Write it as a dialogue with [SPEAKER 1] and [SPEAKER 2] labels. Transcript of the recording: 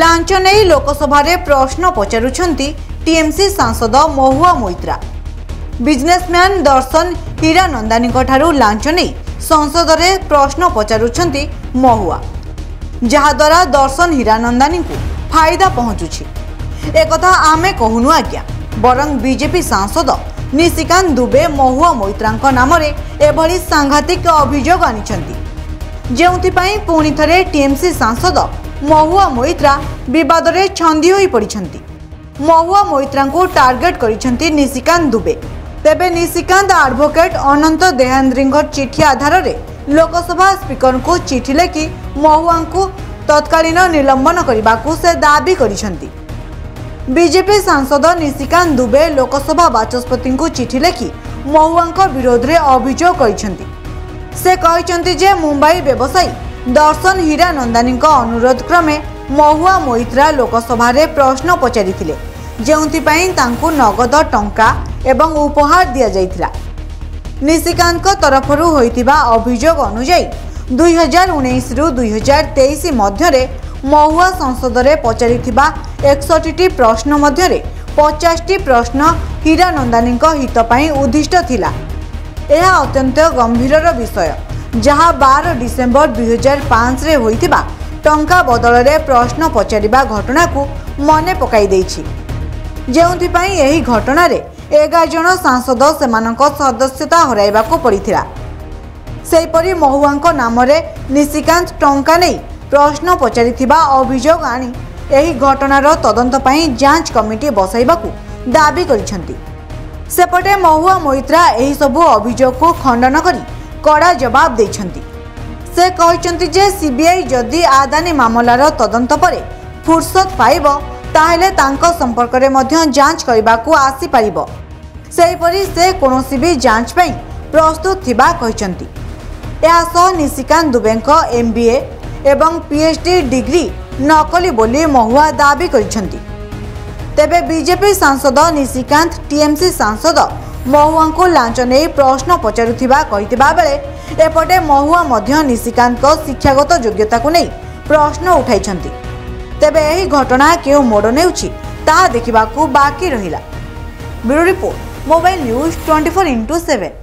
[SPEAKER 1] ଲାଞ୍ଚ ନେଇ ଲୋକସଭାରେ ପ୍ରଶ୍ନ ପଚାରୁଛନ୍ତି ଟିଏମ୍ସି ସାଂସଦ ମହୁଆ ମୋଇତ୍ରା ବିଜନେସମ୍ୟାନ ଦର୍ଶନ ହୀରାନନ୍ଦାନୀଙ୍କଠାରୁ ଲାଞ୍ଚ ନେଇ ସଂସଦରେ ପ୍ରଶ୍ନ ପଚାରୁଛନ୍ତି ମହୁଆ। ଯାହାଦ୍ୱାରା ଦର୍ଶନ ହୀରାନନ୍ଦାନୀଙ୍କୁ ଫାଇଦା ପହଞ୍ଚୁଛି। ଏକଥା ଆମେ କହୁନୁ ଆଜ୍ଞା ବରଂ ବିଜେପି ସାଂସଦ ନିଶିକାନ୍ତ ଦୁବେ ମହୁଆ ମୋଇତ୍ରାଙ୍କ ନାମରେ ଏଭଳି ସାଂଘାତିକ ଅଭିଯୋଗ ଆଣିଛନ୍ତି। ଯେଉଁଥିପାଇଁ ପୁଣି ଥରେ ଟିଏମ୍ସି ସାଂସଦ ମହୁଆ ମୋଇତ୍ରା ବିବାଦରେ ଛନ୍ଦି ହୋଇପଡ଼ିଛନ୍ତି ମହୁଆ ମୋଇତ୍ରାଙ୍କୁ ଟାର୍ଗେଟ କରିଛନ୍ତି ନିଶିକାନ୍ତ ଦୁବେ। ତେବେ ନିଶିକାନ୍ତ ଆଡଭୋକେଟ ଅନନ୍ତ ଦେହାନ୍ଦ୍ରୀଙ୍କ ଚିଠି ଆଧାରରେ ଲୋକସଭା ସ୍ପିକରଙ୍କୁ ଚିଠି ଲେଖି ମହୁଆଙ୍କୁ ତତ୍କାଳୀନ ନିଲମ୍ବନ କରିବାକୁ ସେ ଦାବି କରିଛନ୍ତି। ବିଜେପି ସାଂସଦ ନିଶିକାନ୍ତ ଦୁବେ ଲୋକସଭା ବାଚସ୍ପତିଙ୍କୁ ଚିଠି ଲେଖି ମହୁଆଙ୍କ ବିରୋଧରେ ଅଭିଯୋଗ କରିଛନ୍ତି। ସେ କହିଛନ୍ତି ଯେ ମୁମ୍ବାଇ ବ୍ୟବସାୟୀ ଦର୍ଶନ ହୀରାନନ୍ଦାନୀଙ୍କ ଅନୁରୋଧ କ୍ରମେ ମହୁଆ ମୋଇତ୍ରା ଲୋକସଭାରେ ପ୍ରଶ୍ନ ପଚାରିଥିଲେ ଯେଉଁଥିପାଇଁ ତାଙ୍କୁ ନଗଦ ଟଙ୍କା ଏବଂ ଉପହାର ଦିଆଯାଇଥିଲା। ନିଶିକାନ୍ତଙ୍କ ତରଫରୁ ହୋଇଥିବା ଅଭିଯୋଗ ଅନୁଯାୟୀ ଦୁଇହଜାର ଉଣେଇଶରୁ ଦୁଇହଜାର ତେଇଶ ମଧ୍ୟରେ ମହୁଆ ସଂସଦରେ ପଚାରିଥିବା ଏକଷଠିଟି ପ୍ରଶ୍ନ ମଧ୍ୟରେ ପଚାଶଟି ପ୍ରଶ୍ନ ହୀରାନନ୍ଦାନୀଙ୍କ ହିତ ପାଇଁ ଉଦ୍ଦିଷ୍ଟ ଥିଲା। ଏହା ଅତ୍ୟନ୍ତ ଗମ୍ଭୀରର ବିଷୟ। ଯାହା ବାର ଡିସେମ୍ବର ଦୁଇହଜାର ପାଞ୍ଚରେ ହୋଇଥିବା ଟଙ୍କା ବଦଳରେ ପ୍ରଶ୍ନ ପଚାରିବା ଘଟଣାକୁ ମନେ ପକାଇ ଦେଇଛି। ଯେଉଁଥିପାଇଁ ଏହି ଘଟଣାରେ ଏଗାର ଜଣ ସାଂସଦ ସେମାନଙ୍କ ସଦସ୍ୟତା ହରାଇବାକୁ ପଡ଼ିଥିଲା। ସେହିପରି ମହୁଆଙ୍କ ନାମରେ ନିଶିକାନ୍ତ ଟଙ୍କା ନେଇ ପ୍ରଶ୍ନ ପଚାରିଥିବା ଅଭିଯୋଗ ଆଣି ଏହି ଘଟଣାର ତଦନ୍ତ ପାଇଁ ଯାଞ୍ଚ କମିଟି ବସାଇବାକୁ ଦାବି କରିଛନ୍ତି। ସେପଟେ ମହୁଆ ମୋଇତ୍ରା ଏହିସବୁ ଅଭିଯୋଗକୁ ଖଣ୍ଡନ କରି କଡ଼ା ଜବାବ ଦେଇଛନ୍ତି। ସେ କହିଛନ୍ତି ଯେ ସିବିଆଇ ଯଦି ଆଦାନୀ ମାମଲାର ତଦନ୍ତ ପରେ ଫୁର୍ସତ ପାଇବ ତାହେଲେ ତାଙ୍କ ସମ୍ପର୍କରେ ମଧ୍ୟ ଯାଞ୍ଚ କରିବାକୁ ଆସିପାରିବ। ସେହିପରି ସେ କୌଣସି ବି ଯାଞ୍ଚ ପାଇଁ ପ୍ରସ୍ତୁତ ଥିବା କହିଛନ୍ତି। ଏହା ସହ ନିଶିକାନ୍ତ ଦୁବେଙ୍କ ଏମ୍ବିଏ ଏବଂ ପିଏଚ୍ଡି ଡିଗ୍ରୀ ନକଲି ବୋଲି ମହୁଆ ଦାବି କରିଛନ୍ତି। ତେବେ ବିଜେପି ସାଂସଦ ନିଶିକାନ୍ତ ଟିଏମ୍ସି ସାଂସଦ ମହୁଆଙ୍କୁ ଲାଞ୍ଚ ନେଇ ପ୍ରଶ୍ନ ପଚାରୁଥିବା କହିଥିବା ବେଳେ ଏପଟେ ମହୁଆ ମଧ୍ୟ ନିଶିକାନ୍ତଙ୍କ ଶିକ୍ଷାଗତ ଯୋଗ୍ୟତାକୁ ନେଇ ପ୍ରଶ୍ନ ଉଠାଇଛନ୍ତି। ତେବେ ଏହି ଘଟଣା କେଉଁ ମୋଡ଼ ନେଉଛି ତାହା ଦେଖିବାକୁ ବାକି ରହିଲା। Bureau report mobile news twenty four into seven.